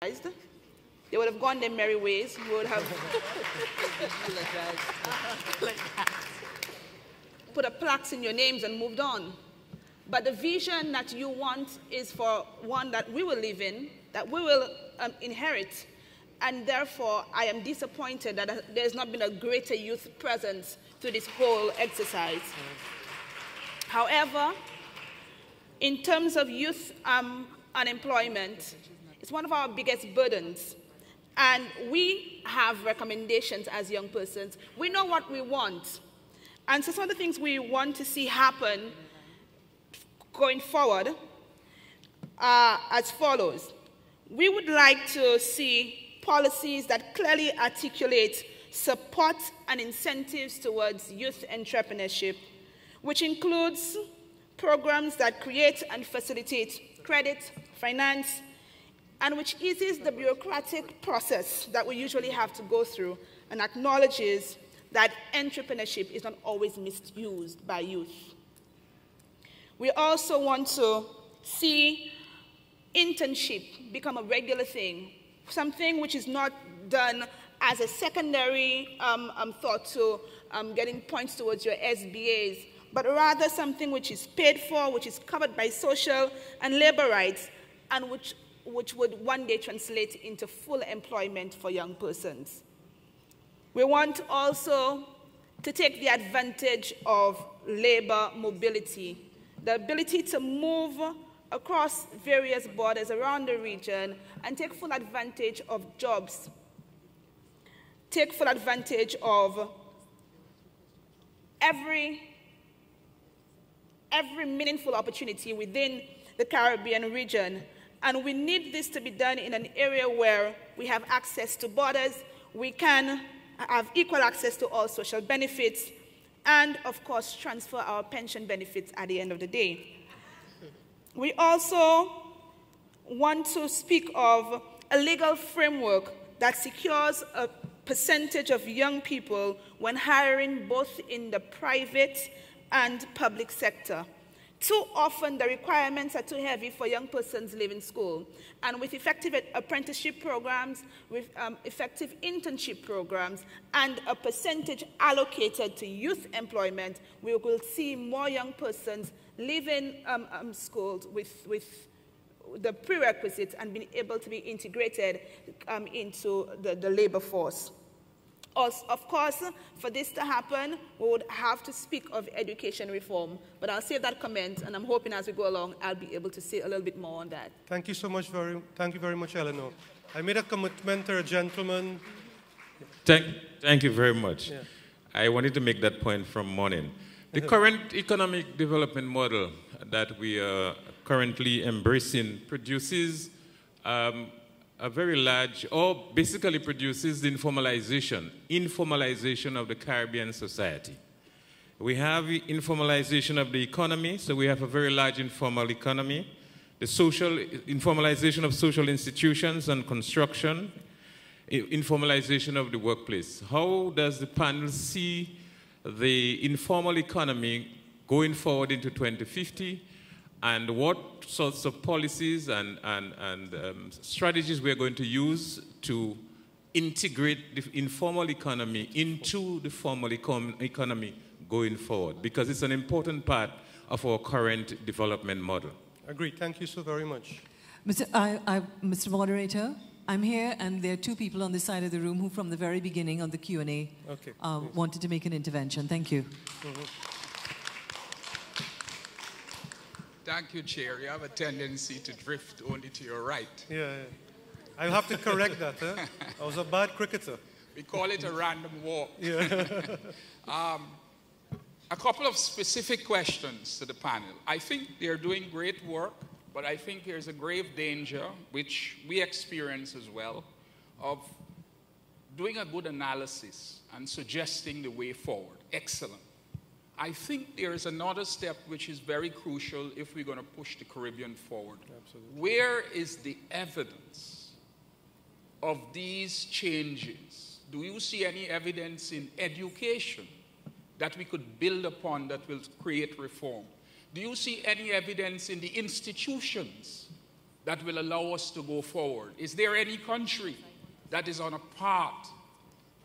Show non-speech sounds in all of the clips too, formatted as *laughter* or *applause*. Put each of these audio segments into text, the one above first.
they would have gone their merry ways. We would have *laughs* put a plaque in your names and moved on. But the vision that you want is for one that we will live in, that we will um, inherit. And therefore, I am disappointed that there's not been a greater youth presence to this whole exercise. However, in terms of youth um, unemployment, it's one of our biggest burdens. And we have recommendations as young persons. We know what we want. And so some of the things we want to see happen going forward are as follows. We would like to see policies that clearly articulate support and incentives towards youth entrepreneurship, which includes programs that create and facilitate credit, finance, and which eases the bureaucratic process that we usually have to go through and acknowledges that entrepreneurship is not always misused by youth. We also want to see internship become a regular thing, something which is not done as a secondary um, um, thought to um, getting points towards your SBAs, but rather something which is paid for, which is covered by social and labor rights, and which, which would one day translate into full employment for young persons. We want also to take the advantage of labor mobility the ability to move across various borders around the region and take full advantage of jobs, take full advantage of every, every meaningful opportunity within the Caribbean region. And we need this to be done in an area where we have access to borders, we can have equal access to all social benefits, and, of course, transfer our pension benefits at the end of the day. We also want to speak of a legal framework that secures a percentage of young people when hiring both in the private and public sector. Too often, the requirements are too heavy for young persons leaving school. And with effective apprenticeship programs, with um, effective internship programs, and a percentage allocated to youth employment, we will see more young persons leaving um, um, schools with, with the prerequisites and being able to be integrated um, into the, the labor force. Of course, for this to happen, we would have to speak of education reform. But I'll save that comment, and I'm hoping as we go along, I'll be able to say a little bit more on that. Thank you so much. Very, thank you very much, Eleanor. I made a commitment to a gentleman. Thank, thank you very much. Yeah. I wanted to make that point from morning. The current economic development model that we are currently embracing produces um, a very large, or basically produces the informalization, informalization of the Caribbean society. We have informalization of the economy, so we have a very large informal economy. The social, informalization of social institutions and construction, informalization of the workplace. How does the panel see the informal economy going forward into 2050 and what sorts of policies and, and, and um, strategies we're going to use to integrate the informal economy into the formal econ economy going forward, because it's an important part of our current development model. Agreed. Thank you so very much. Mr. I, I, Mr. Moderator, I'm here, and there are two people on this side of the room who, from the very beginning on the Q&A, okay. uh, wanted to make an intervention. Thank you. Mm -hmm. Thank you, Chair. You have a tendency to drift only to your right. Yeah, yeah. I'll have to correct that. Huh? I was a bad cricketer. We call it a random walk. Yeah. *laughs* um, a couple of specific questions to the panel. I think they're doing great work, but I think there's a grave danger, which we experience as well, of doing a good analysis and suggesting the way forward. Excellent. I think there is another step which is very crucial if we're going to push the Caribbean forward. Absolutely. Where is the evidence of these changes? Do you see any evidence in education that we could build upon that will create reform? Do you see any evidence in the institutions that will allow us to go forward? Is there any country that is on a path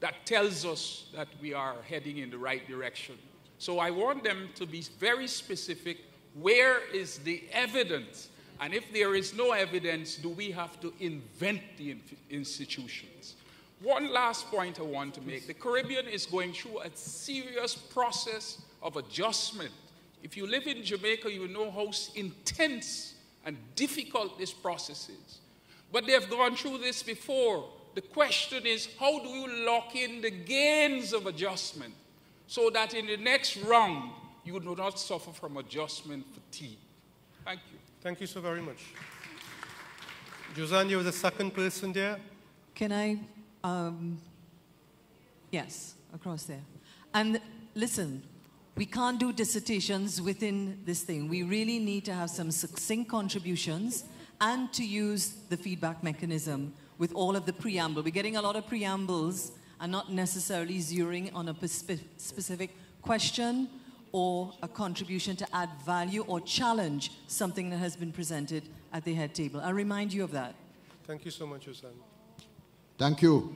that tells us that we are heading in the right direction? So I want them to be very specific. Where is the evidence? And if there is no evidence, do we have to invent the institutions? One last point I want to make the Caribbean is going through a serious process of adjustment. If you live in Jamaica, you know how intense and difficult this process is. But they have gone through this before. The question is how do you lock in the gains of adjustment so that in the next round you do not suffer from adjustment fatigue? Thank you. Thank you so very much. Josanne, you were the second person there. Can I? Um, yes, across there. And listen, we can't do dissertations within this thing. We really need to have some succinct contributions and to use the feedback mechanism with all of the preamble. We're getting a lot of preambles and not necessarily zeroing on a specific question or a contribution to add value or challenge something that has been presented at the head table. I remind you of that. Thank you so much, Usan. Thank you.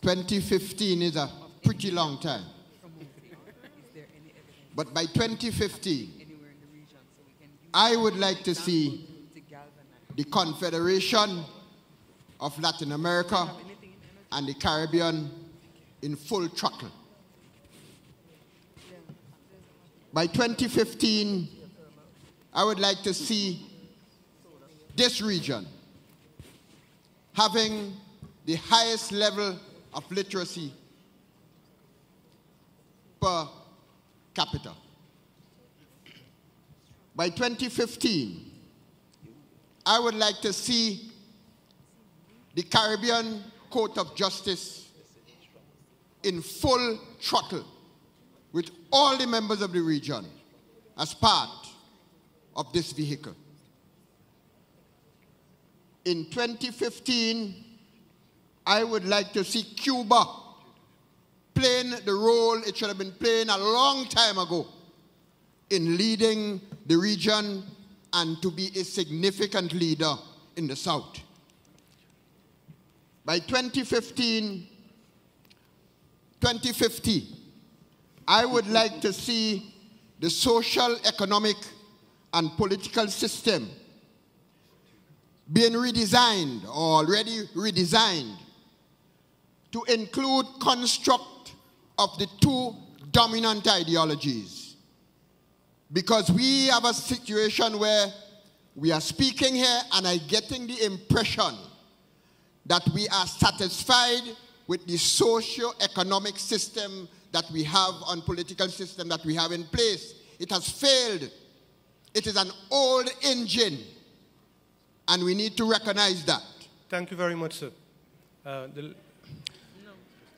2015 is a pretty long time. But by 2015, I would like to see the Confederation of Latin America and the Caribbean in full throttle. By 2015, I would like to see this region having the highest level of literacy per capita. By 2015, I would like to see the Caribbean Court of Justice in full throttle with all the members of the region as part of this vehicle. In 2015, I would like to see Cuba playing the role it should have been playing a long time ago in leading the region and to be a significant leader in the South. By 2015, 2050, I would like to see the social, economic, and political system being redesigned or already redesigned to include construct of the two dominant ideologies. Because we have a situation where we are speaking here and I'm getting the impression that we are satisfied with the socio-economic system that we have on political system that we have in place. It has failed. It is an old engine, and we need to recognize that. Thank you very much, sir. Uh, the...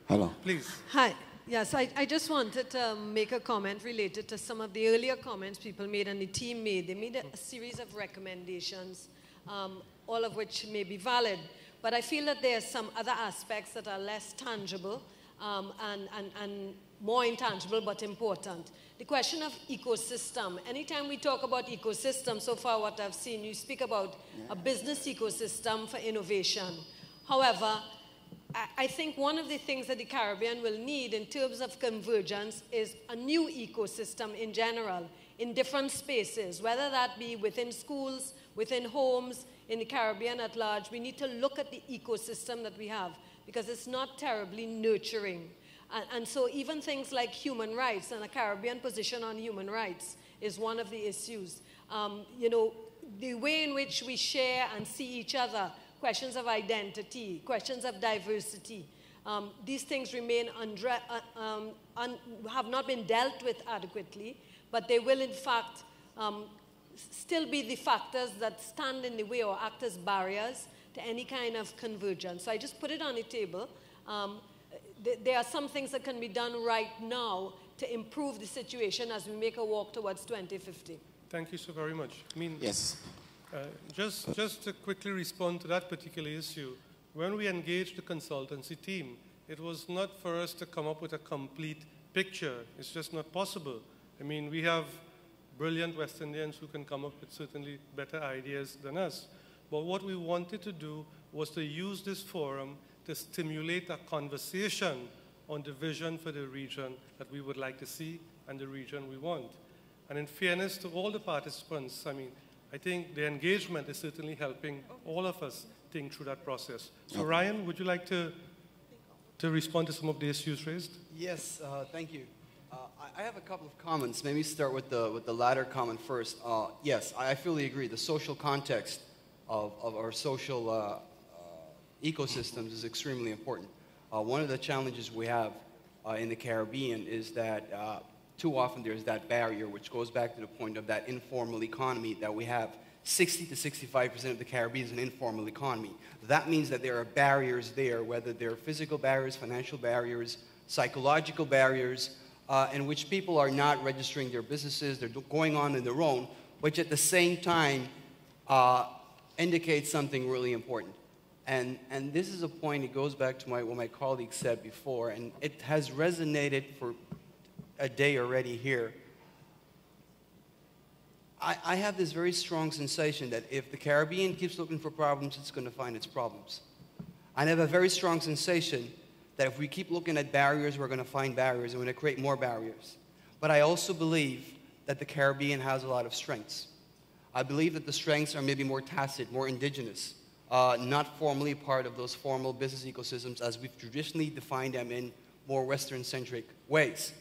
Hello. Please. Hi. Yes, I, I just wanted to make a comment related to some of the earlier comments people made and the team made. They made a, a series of recommendations, um, all of which may be valid. But I feel that there are some other aspects that are less tangible um, and, and, and more intangible but important. The question of ecosystem. Anytime we talk about ecosystem, so far what I've seen, you speak about a business ecosystem for innovation. However, I think one of the things that the Caribbean will need in terms of convergence is a new ecosystem in general, in different spaces, whether that be within schools, within homes, in the Caribbean at large, we need to look at the ecosystem that we have because it's not terribly nurturing. And, and, so even things like human rights and a Caribbean position on human rights is one of the issues. Um, you know, the way in which we share and see each other, questions of identity, questions of diversity, um, these things remain undre- uh, um, have not been dealt with adequately, but they will in fact um, still be the factors that stand in the way or act as barriers to any kind of convergence. So I just put it on the table. Um, th there are some things that can be done right now to improve the situation as we make a walk towards 2050. Thank you so very much. I mean, yes. Uh, just, just to quickly respond to that particular issue, when we engaged the consultancy team, it was not for us to come up with a complete picture. It's just not possible. I mean, we have brilliant West Indians who can come up with certainly better ideas than us. But what we wanted to do was to use this forum to stimulate a conversation on the vision for the region that we would like to see and the region we want. And in fairness to all the participants, I mean, I think the engagement is certainly helping all of us think through that process. So Ryan, would you like to, to respond to some of the issues raised? Yes, uh, thank you. Uh, I have a couple of comments. Maybe start with the, with the latter comment first. Uh, yes, I fully agree. The social context of, of our social uh, uh, ecosystems is extremely important. Uh, one of the challenges we have in the Caribbean is that too often there's that barrier, which goes back to the point of that informal economy that we have. 60 to 65% of the Caribbean is an informal economy. That means that there are barriers there, whether they're physical barriers, financial barriers, psychological barriers, uh, in which people are not registering their businesses, they're going on in their own, which at the same time uh, indicates something really important. And, and this is a point, it goes back to my, what my colleague said before, and it has resonated for a day already here. I, I have this very strong sensation that if the Caribbean keeps looking for problems, it's going to find its problems. I have a very strong sensation that if we keep looking at barriers, we're going to find barriers and we're going to create more barriers. But I also believe that the Caribbean has a lot of strengths. I believe that the strengths are maybe more tacit, more indigenous, uh, not formally part of those formal business ecosystems as we've traditionally defined them in more Western centric ways.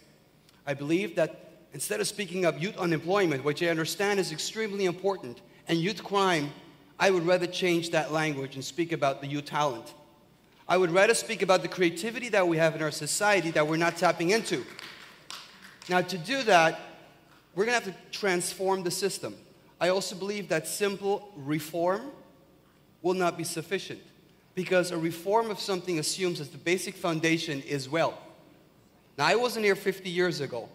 I believe that instead of speaking of youth unemployment, which I understand is extremely important, and youth crime, I would rather change that language and speak about the youth talent. I would rather speak about the creativity that we have in our society that we're not tapping into. Now, to do that, we're going to have to transform the system. I also believe that simple reform will not be sufficient because a reform of something assumes that the basic foundation is well. Now, I wasn't here 50 years ago.